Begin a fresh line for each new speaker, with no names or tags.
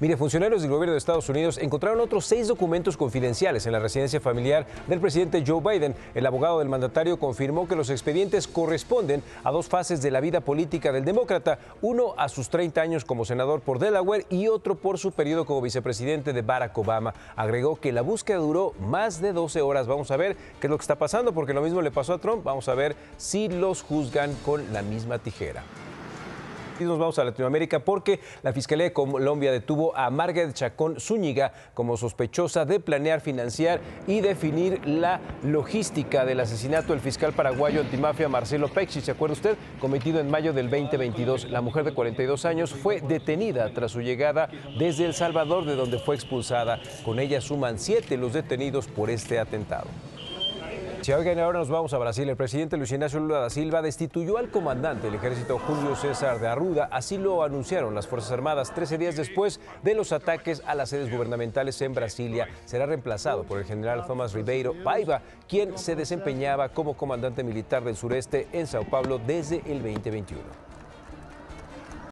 Mire, funcionarios del gobierno de Estados Unidos encontraron otros seis documentos confidenciales en la residencia familiar del presidente Joe Biden. El abogado del mandatario confirmó que los expedientes corresponden a dos fases de la vida política del demócrata, uno a sus 30 años como senador por Delaware y otro por su periodo como vicepresidente de Barack Obama. Agregó que la búsqueda duró más de 12 horas. Vamos a ver qué es lo que está pasando, porque lo mismo le pasó a Trump. Vamos a ver si los juzgan con la misma tijera. Nos vamos a Latinoamérica porque la Fiscalía de Colombia detuvo a Margaret Chacón Zúñiga como sospechosa de planear, financiar y definir la logística del asesinato del fiscal paraguayo antimafia Marcelo Pexi. ¿Se acuerda usted? Cometido en mayo del 2022. La mujer de 42 años fue detenida tras su llegada desde El Salvador, de donde fue expulsada. Con ella suman siete los detenidos por este atentado. Si oigan, ahora nos vamos a Brasil. El presidente Luis Ignacio Lula da Silva destituyó al comandante del ejército Julio César de Arruda. Así lo anunciaron las Fuerzas Armadas 13 días después de los ataques a las sedes gubernamentales en Brasilia. Será reemplazado por el general Tomás Ribeiro Paiva, quien se desempeñaba como comandante militar del sureste en Sao Paulo desde el 2021.